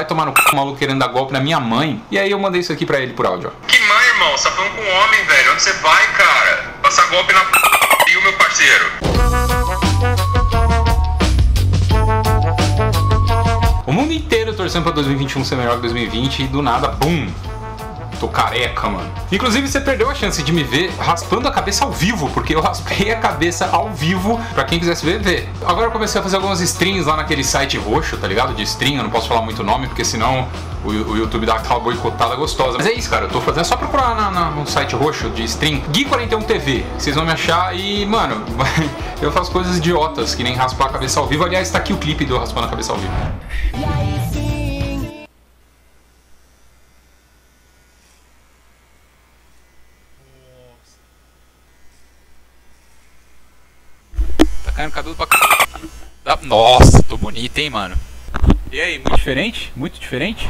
vai tomar no c... o maluco querendo dar golpe na minha mãe. E aí eu mandei isso aqui pra ele por áudio, ó. Que mãe, irmão? Você tá falando com um homem, velho. Onde você vai, cara? Passar golpe na p... e meu parceiro. O mundo inteiro torcendo pra 2021 ser melhor que 2020 e do nada, bum! Tô careca, mano. Inclusive, você perdeu a chance de me ver raspando a cabeça ao vivo, porque eu raspei a cabeça ao vivo pra quem quisesse ver, ver. Agora eu comecei a fazer algumas streams lá naquele site roxo, tá ligado? De stream, eu não posso falar muito nome, porque senão o, YouTube dá aquela boicotada gostosa. Mas é isso, cara, eu tô fazendo só procurar na, na, no site roxo de stream Gui41 TV. Vocês vão me achar e, mano, eu faço coisas idiotas, que nem raspar a cabeça ao vivo. Aliás, tá aqui o clipe do raspando a cabeça ao vivo. E aí caindo cabelo pra Nossa, tô bonito, hein, mano. E aí, muito diferente? Muito diferente?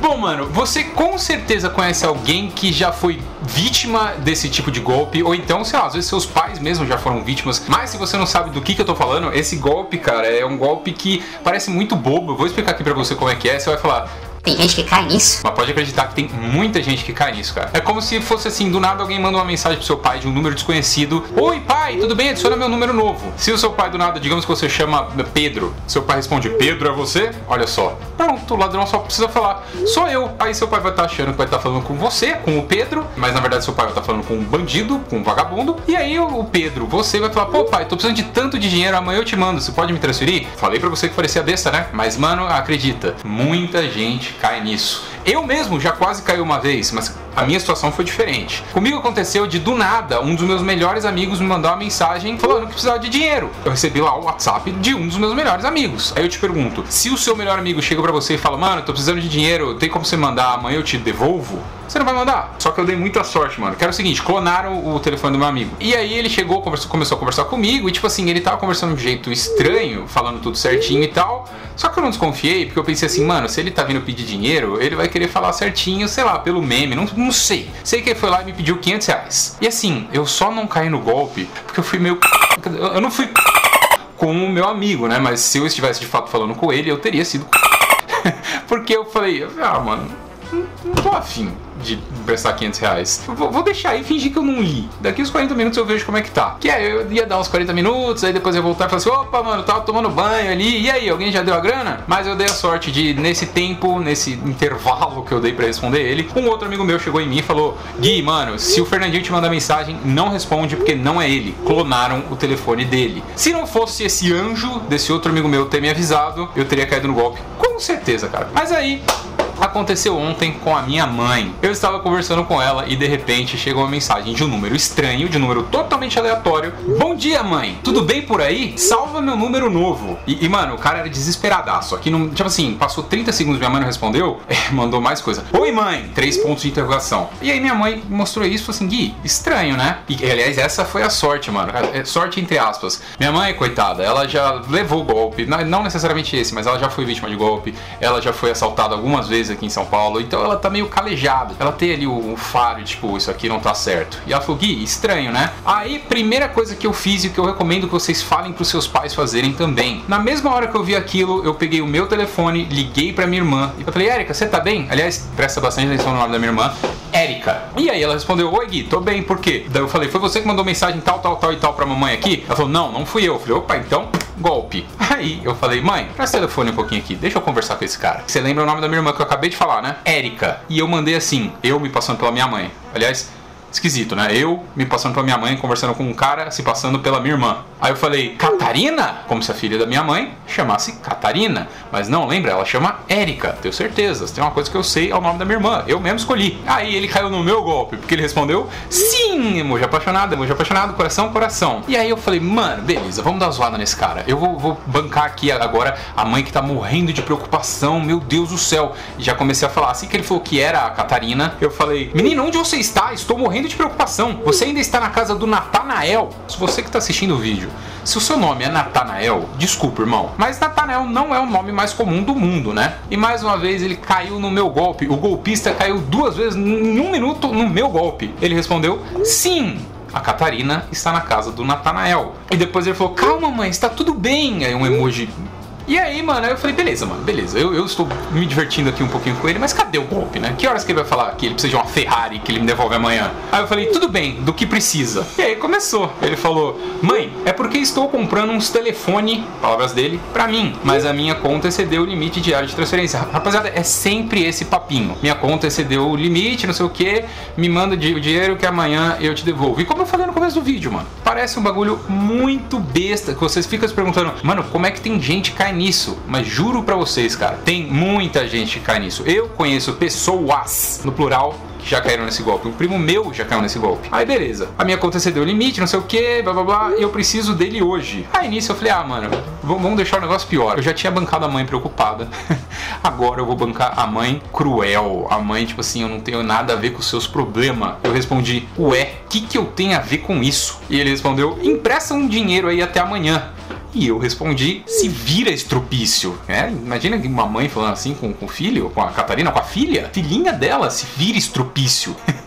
Bom, mano, você com certeza conhece alguém que já foi vítima desse tipo de golpe, ou então, sei lá, às vezes seus pais mesmo já foram vítimas. Mas se você não sabe do que, que eu tô falando, esse golpe, cara, é um golpe que parece muito bobo. Eu vou explicar aqui pra você como é que é. Você vai falar, Tem gente que cai nisso. mas pode acreditar que tem muita gente que cai nisso, cara. É como se fosse assim, do nada alguém manda uma mensagem pro seu pai de um número desconhecido. Oi, pai, tudo bem? Adiciona meu número novo. Se o seu pai do nada, digamos que você chama Pedro, seu pai responde, Pedro é você? Olha só. Pronto, o ladrão só precisa falar, sou eu. Aí seu pai vai estar achando que vai estar falando com você, com o Pedro, mas na verdade seu pai vai estar falando com um bandido, com um vagabundo. E aí o Pedro, você vai falar, pô pai, tô precisando de tanto de dinheiro, amanhã eu te mando, você pode me transferir? Falei pra você que parecia besta, né? Mas mano, acredita, muita gente cai nisso. Eu mesmo já quase caí uma vez, mas a minha situação foi diferente. Comigo aconteceu de do nada, um dos meus melhores amigos me mandou uma mensagem falando que precisava de dinheiro. Eu recebi lá o WhatsApp de um dos meus melhores amigos. Aí eu te pergunto, se o seu melhor amigo chega pra você e fala, mano, tô precisando de dinheiro, tem como você mandar, amanhã eu te devolvo? Você não vai mandar. Só que eu dei muita sorte, mano. Que era o seguinte, clonaram o telefone do meu amigo. E aí ele chegou, conversou, começou a conversar comigo e tipo assim, ele tava conversando de um jeito estranho, falando tudo certinho e tal. Só que eu não desconfiei, porque eu pensei assim, mano, se ele tá vindo pedir dinheiro, ele vai querer falar certinho, sei lá, pelo meme, não, não sei. Sei que ele foi lá e me pediu 500 reais. E assim, eu só não caí no golpe porque eu fui meio. Eu não fui com o meu amigo, né? Mas se eu estivesse de fato falando com ele, eu teria sido. porque eu falei, ah, mano, não, tô afim de prestar 500 reais. Vou, vou deixar aí e fingir que eu não li. Daqui uns 40 minutos eu vejo como é que tá. Que aí eu ia dar uns 40 minutos, aí depois eu voltar e falar assim: opa, mano, tava tomando banho ali. E aí, alguém já deu a grana? Mas eu dei a sorte de, nesse tempo, nesse intervalo que eu dei pra responder ele, um outro amigo meu chegou em mim e falou: Gui, mano, se o Fernandinho te mandar mensagem, não responde porque não é ele. Clonaram o telefone dele. Se não fosse esse anjo desse outro amigo meu ter me avisado, eu teria caído no golpe. Com certeza, cara. Mas aí, aconteceu ontem com a minha mãe. Eu estava conversando com ela e de repente chegou uma mensagem de um número estranho, de um número totalmente aleatório. Bom dia, mãe! Tudo bem por aí? Salva meu número novo. E, e, mano, o cara era desesperadaço. Aqui não. Tipo assim, passou 30 segundos, minha mãe não respondeu, é, mandou mais coisa. Oi, mãe! Três pontos de interrogação. E aí minha mãe mostrou isso e falou assim: Gui, estranho, né? E aliás, essa foi a sorte, mano. É, sorte entre aspas. Minha mãe, coitada, ela já levou golpe. Não necessariamente esse, mas ela já foi vítima de golpe. Ela já foi assaltada algumas vezes aqui em São Paulo, então ela tá meio calejada. Ela tem ali o, o faro, tipo, isso aqui não tá certo. E ela falou, Gui, estranho, né? Aí, primeira coisa que eu fiz e que eu recomendo que vocês falem pros seus pais fazerem também. Na mesma hora que eu vi aquilo, eu peguei o meu telefone, liguei pra minha irmã e eu falei, Érica, você tá bem? Aliás, presta bastante atenção no nome da minha irmã. Érica. E aí ela respondeu, oi Gui, tô bem, por quê? Daí eu falei, foi você que mandou mensagem tal, tal, tal e tal pra mamãe aqui? Ela falou, não, não fui eu. Eu falei, opa, então golpe. Aí eu falei, mãe, presta telefone um pouquinho aqui, deixa eu conversar com esse cara. Você lembra o nome da minha irmã que eu acabei de falar, né? Érica. E eu mandei assim, eu me passando pela minha mãe. Aliás, esquisito, né? Eu me passando pela minha mãe, conversando com um cara, se passando pela minha irmã. Aí eu falei, Catarina? Como se a filha da minha mãe chamasse Catarina. Mas não, lembra? Ela chama Érica, tenho certeza. Tem uma coisa que eu sei, é o nome da minha irmã. Eu mesmo escolhi. Aí ele caiu no meu golpe, porque ele respondeu, sim, emoji apaixonado, emoji apaixonado, coração, coração. E aí eu falei, mano, beleza, vamos dar zoada nesse cara. Eu vou, vou bancar aqui agora a mãe que tá morrendo de preocupação, meu Deus do céu. Já comecei a falar, assim que ele falou que era a Catarina, eu falei, menina, onde você está? Estou morrendo de preocupação. Você ainda está na casa do Natanael. Se você que está assistindo o vídeo, se o seu nome é Natanael, desculpa, irmão, mas Natanael não é o nome mais comum do mundo, né? E mais uma vez ele caiu no meu golpe. O golpista caiu duas vezes em um minuto no meu golpe. Ele respondeu: sim. A Catarina está na casa do Natanael. E depois ele falou: Calma, mãe, está tudo bem. Aí um emoji E aí, mano, eu falei, beleza, mano, beleza. Eu, eu estou me divertindo aqui um pouquinho com ele, mas cadê o golpe, né? Que horas que ele vai falar que ele precisa de uma Ferrari que ele me devolve amanhã? Aí eu falei, tudo bem, do que precisa? E aí começou. Ele falou, mãe, é porque estou comprando uns telefone, palavras dele, pra mim, mas a minha conta excedeu o limite diário de transferência. Rapaziada, é sempre esse papinho. Minha conta excedeu o limite, não sei o que, me manda o dinheiro que amanhã eu te devolvo. E como eu falei no começo do vídeo, mano, parece um bagulho muito besta que vocês ficam se perguntando, mano, como é que tem gente que cai nisso? Mas juro pra vocês, cara, tem muita gente que cai nisso. Eu conheço pessoas, no plural, que já caíram nesse golpe. Um primo meu já caiu nesse golpe. Aí beleza. A minha conta excedeu o limite, não sei o que, blá blá blá, e eu preciso dele hoje. Aí nisso eu falei, ah, mano, vamos deixar o negócio pior. Eu já tinha bancado a mãe preocupada. Agora eu vou bancar a mãe cruel. A mãe, tipo assim, eu não tenho nada a ver com os seus problemas. Eu respondi, ué, o que, que eu tenho a ver com isso? E ele respondeu, empresta um dinheiro aí até amanhã. E eu respondi, se vira estropício. É, imagina uma mãe falando assim com, com o filho, com a Catarina, com a filha. Filhinha dela, se vira estropício.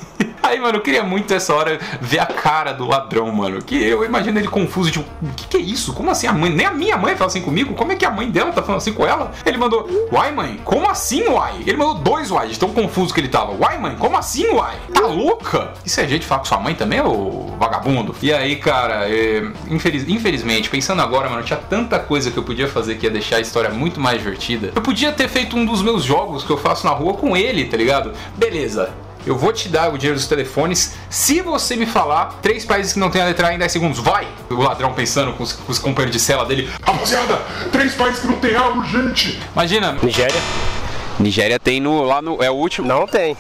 Aí, mano, eu queria muito essa hora ver a cara do ladrão, mano. Que eu imagino ele confuso, tipo, o que, que é isso? Como assim a mãe? Nem a minha mãe fala assim comigo? Como é que a mãe dela tá falando assim com ela? Ele mandou, uai, mãe, como assim, uai? Ele mandou dois uai, tão confuso que ele tava. Uai, mãe, como assim, uai? Tá louca? Isso é jeito de falar com sua mãe também, ô vagabundo? E aí, cara, é, infeliz, infelizmente, pensando agora, mano, tinha tanta coisa que eu podia fazer que ia deixar a história muito mais divertida. Eu podia ter feito um dos meus jogos que eu faço na rua com ele, tá ligado? Beleza, eu vou te dar o dinheiro dos telefones se você me falar três países que não tem a letra A em 10 segundos. Vai! O ladrão pensando com os, com os companheiros de cela dele. Rapaziada, três países que não tem A urgente. Imagina. Nigéria. Nigéria tem no lá no é o último. Não tem.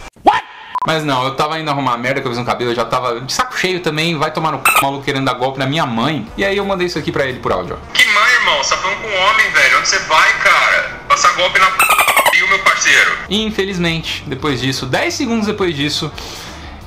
Mas não, eu tava indo arrumar merda que eu fiz no cabelo, eu já tava de saco cheio também, vai tomar no c... maluco querendo dar golpe na minha mãe. E aí eu mandei isso aqui pra ele por áudio, ó. Que mãe, irmão? Você tá falando com um homem, velho. Onde você vai, cara? Passar golpe na p... meu parceiro. E infelizmente, depois disso, 10 segundos depois disso,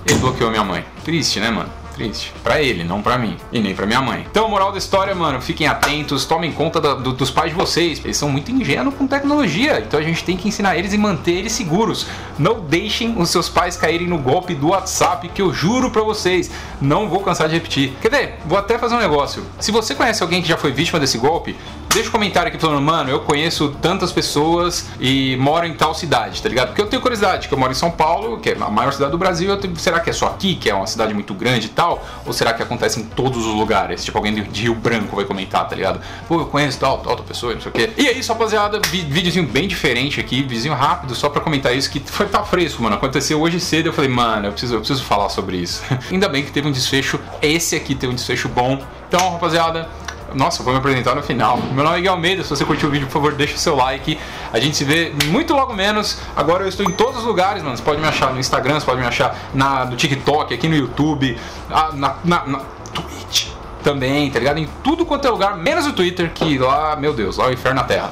ele bloqueou minha mãe. Triste, né, mano? Triste. Pra ele, não pra mim. E nem pra minha mãe. Então, moral da história, mano, fiquem atentos, tomem conta da, do, dos pais de vocês. Eles são muito ingênuos com tecnologia. Então a gente tem que ensinar eles e manter eles seguros. Não deixem os seus pais caírem no golpe do WhatsApp, que eu juro pra vocês, não vou cansar de repetir. Quer ver? Vou até fazer um negócio. Se você conhece alguém que já foi vítima desse golpe, deixa um comentário aqui falando, mano, eu conheço tantas pessoas e moro em tal cidade, tá ligado? Porque eu tenho curiosidade, que eu moro em São Paulo, que é a maior cidade do Brasil, tenho, será que é só aqui, que é uma cidade muito grande e tal? Ou será que acontece em todos os lugares? Tipo, alguém de Rio Branco vai comentar, tá ligado? Pô, eu conheço tal, tal, tal pessoa, não sei o quê. E é isso, rapaziada, videozinho bem diferente aqui, vizinho rápido, só pra comentar isso, que foi tá fresco, mano. Aconteceu hoje cedo, eu falei, mano, eu preciso, eu preciso falar sobre isso. Ainda bem que teve um desfecho, esse aqui teve um desfecho bom. Então, rapaziada, nossa, vou me apresentar no final. Meu nome é Miguel Almeida, se você curtiu o vídeo, por favor, deixa o seu like. A gente se vê muito logo menos. Agora eu estou em todos os lugares, mano. Você pode me achar no Instagram, você pode me achar na, no TikTok, aqui no YouTube, na, na, na Twitch também, tá ligado? Em tudo quanto é lugar, menos o Twitter, que lá, meu Deus, lá é o inferno na Terra.